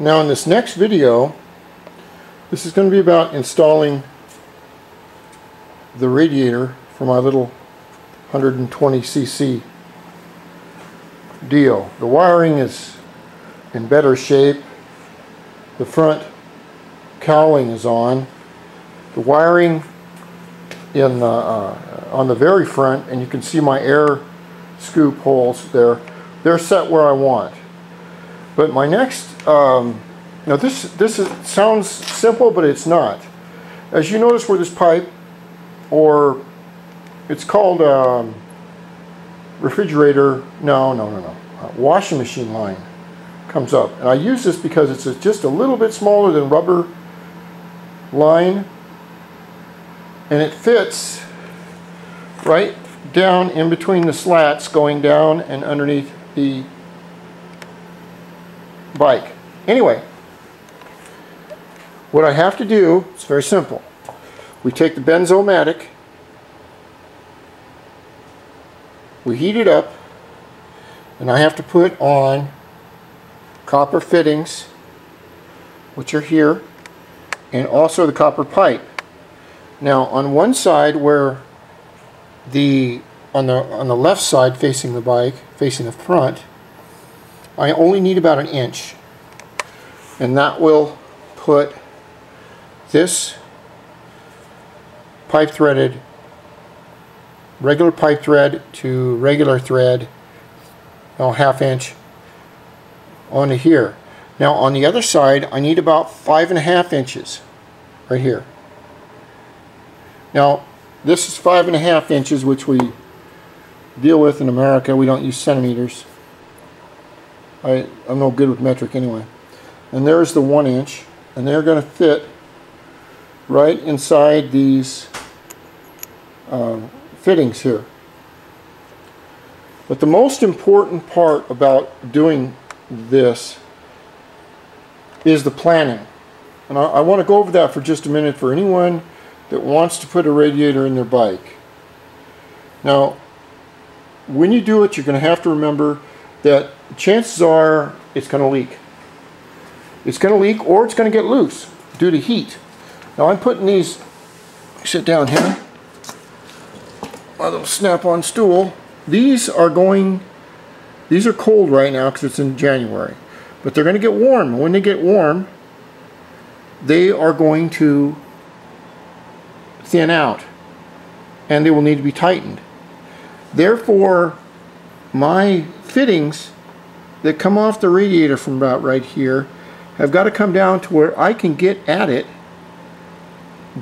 Now in this next video, this is going to be about installing the radiator for my little 120cc Dio. The wiring is in better shape. The front cowling is on. The wiring in the, uh, on the very front, and you can see my air scoop holes there, they're set where I want. But my next, um, now this, this is, sounds simple, but it's not. As you notice where this pipe, or it's called um, refrigerator, no, no, no, no, uh, washing machine line comes up. And I use this because it's just a little bit smaller than rubber line and it fits right down in between the slats going down and underneath the bike. Anyway, what I have to do, it's very simple. We take the Bernzomatic, we heat it up, and I have to put on copper fittings, which are here, and also the copper pipe. Now on one side where the on the on the left side facing the bike, facing the front, I only need about an inch. And that will put this pipe threaded regular pipe thread to regular thread, oh, half inch onto here. Now on the other side, I need about five and a half inches right here. Now this is five and a half inches, which we deal with in America. We don't use centimeters. I, I'm no good with metric anyway. And there's the one inch, and they're going to fit right inside these uh, fittings here. But the most important part about doing this is the planning. And I, I want to go over that for just a minute for anyone that wants to put a radiator in their bike. Now, when you do it, you're going to have to remember that chances are it's going to leak. It's going to leak or it's going to get loose due to heat. Now I'm putting these, sit down here, my little snap-on stool. These are going, these are cold right now because it's in January. But they're going to get warm. When they get warm, they are going to thin out and they will need to be tightened. Therefore, my fittings that come off the radiator from about right here have got to come down to where I can get at it,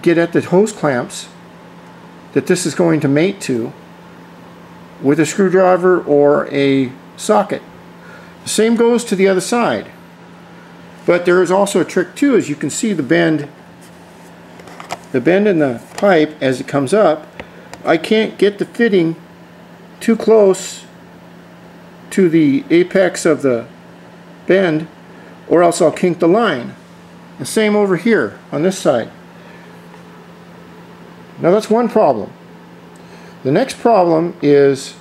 get at the hose clamps that this is going to mate to with a screwdriver or a socket. The same goes to the other side. But there is also a trick too, as you can see the bend the bend in the pipe as it comes up, I can't get the fitting too close to the apex of the bend or else I'll kink the line. The same over here on this side. Now that's one problem. The next problem is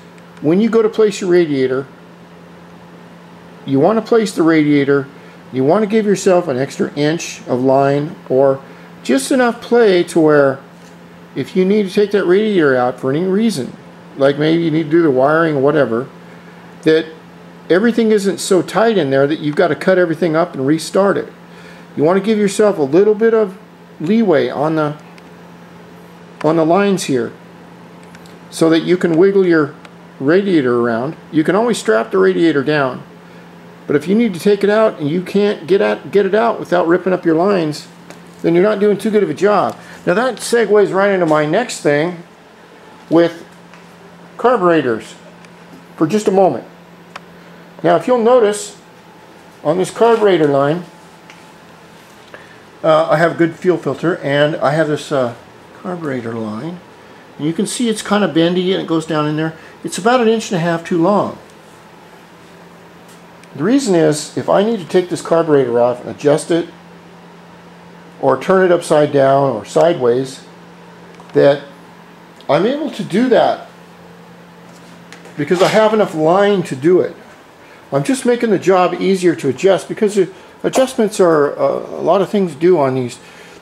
when you go to place your radiator, you want to place the radiator, you want to give yourself an extra inch of line or just enough play to where if you need to take that radiator out for any reason, like maybe you need to do the wiring or whatever, that everything isn't so tight in there that you've got to cut everything up and restart it. You want to give yourself a little bit of leeway on the on the lines here so that you can wiggle your radiator around. You can always strap the radiator down. But if you need to take it out and you can't get at get it out without ripping up your lines, then you're not doing too good of a job. Now that segues right into my next thing with carburetors for just a moment. Now if you'll notice on this carburetor line uh, I have a good fuel filter and I have this uh, carburetor line and you can see it's kind of bendy and it goes down in there. It's about an inch and a half too long. The reason is if I need to take this carburetor off and adjust it or turn it upside down or sideways that I'm able to do that because I have enough line to do it. I'm just making the job easier to adjust because adjustments are uh, a lot of things do on these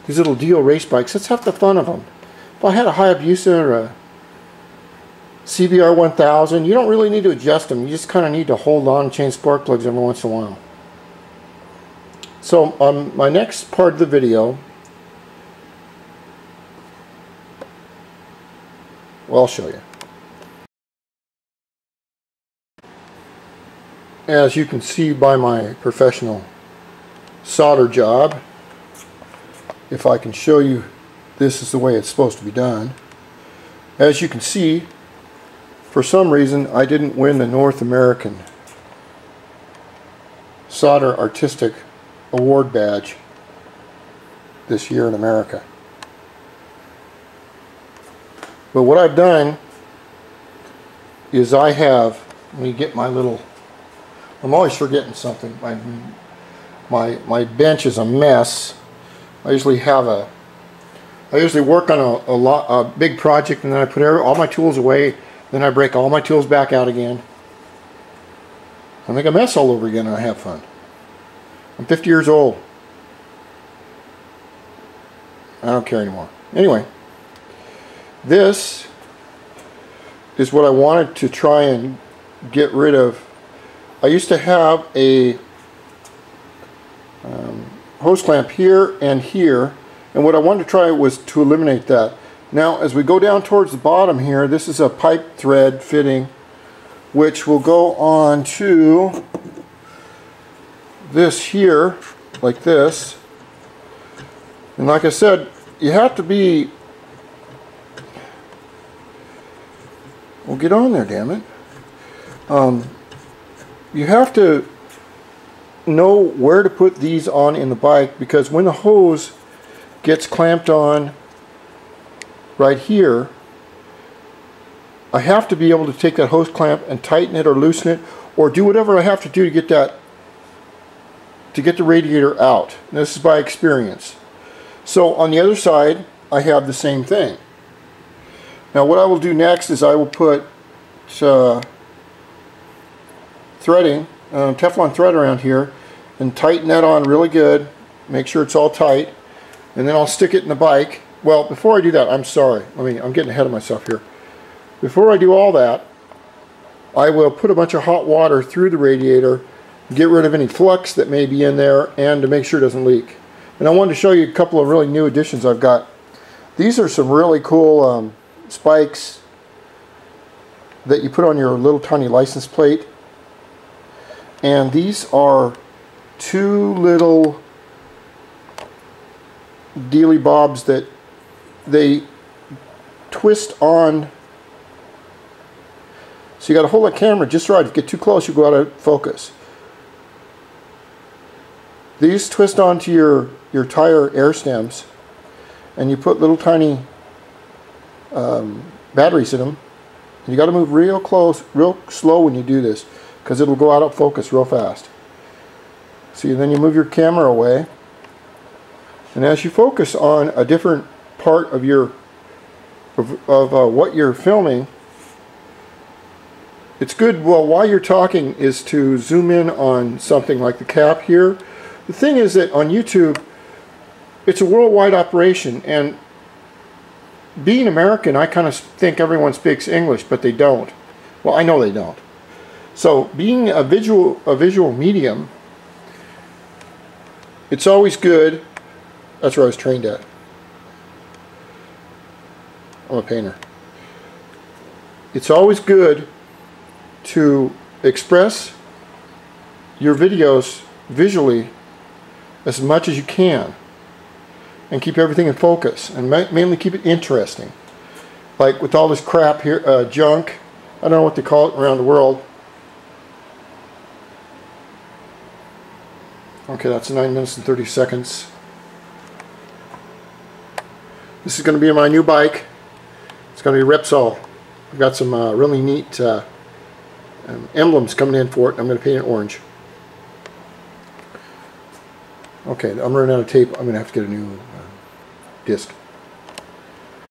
these little Dio race bikes. That's half the fun of them. If I had a Hayabusa or a CBR 1000, you don't really need to adjust them. You just kind of need to hold on and change spark plugs every once in a while. So on my next part of the video, well, I'll show you. As you can see by my professional solder job, if I can show you this is the way it's supposed to be done. As you can see, for some reason I didn't win the North American Solder Artistic Award Badge this year in America. But what I've done is I have, let me get my little, I'm always forgetting something. My, my, my bench is a mess. I usually have a, I usually work on a, a, lot, a big project and then I put all my tools away, then I break all my tools back out again. I make a mess all over again and I have fun. I'm 50 years old. I don't care anymore. Anyway, this is what I wanted to try and get rid of. I used to have a um, hose clamp here and here and what I wanted to try was to eliminate that. Now as we go down towards the bottom here this is a pipe thread fitting which will go on to this here like this and like I said you have to be well get on there damn it um, you have to know where to put these on in the bike because when the hose gets clamped on right here I have to be able to take that hose clamp and tighten it or loosen it or do whatever I have to do to get that to get the radiator out. And this is by experience. So on the other side I have the same thing. Now what I will do next is I will put uh, threading uh, Teflon thread around here and tighten that on really good. Make sure it's all tight. And then I'll stick it in the bike. Well, before I do that, I'm sorry. Let me, I'm getting ahead of myself here. Before I do all that, I will put a bunch of hot water through the radiator, get rid of any flux that may be in there, and to make sure it doesn't leak. And I wanted to show you a couple of really new additions I've got. These are some really cool um, spikes that you put on your little tiny license plate and these are two little dealy bobs that they twist on. So you got to hold that camera. Just right. If you get too close you go out of focus. These twist onto your your tire air stems and you put little tiny um, batteries in them and you got to move real close real slow when you do this because it'll go out of focus real fast. See, then you move your camera away, and as you focus on a different part of your of, of uh, what you're filming, it's good. Well, while you're talking, is to zoom in on something like the cap here. The thing is that on YouTube, it's a worldwide operation, and being American, I kind of think everyone speaks English, but they don't. Well, I know they don't. So being a visual, a visual medium, it's always good. That's where I was trained at. I'm a painter. It's always good to express your videos visually as much as you can and keep everything in focus and mainly keep it interesting like with all this crap here uh, junk I don't know what they call it around the world Okay, that's 9 minutes and 30 seconds. This is going to be my new bike. It's going to be Repsol. I've got some uh, really neat uh, um, emblems coming in for it. I'm going to paint it orange. Okay, I'm running out of tape. I'm going to have to get a new uh, disc.